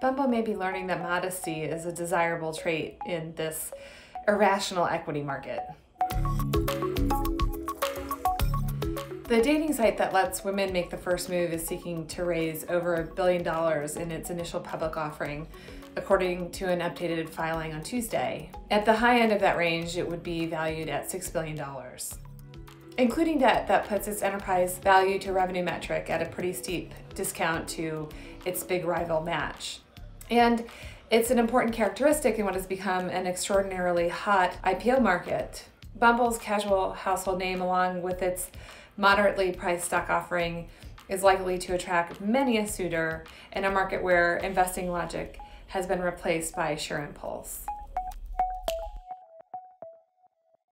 Bumble may be learning that modesty is a desirable trait in this irrational equity market. The dating site that lets women make the first move is seeking to raise over a billion dollars in its initial public offering, according to an updated filing on Tuesday. At the high end of that range, it would be valued at $6 billion. Including debt, that puts its enterprise value to revenue metric at a pretty steep discount to its big rival Match. And it's an important characteristic in what has become an extraordinarily hot IPO market. Bumble's casual household name, along with its moderately priced stock offering, is likely to attract many a suitor in a market where investing logic has been replaced by sheer impulse.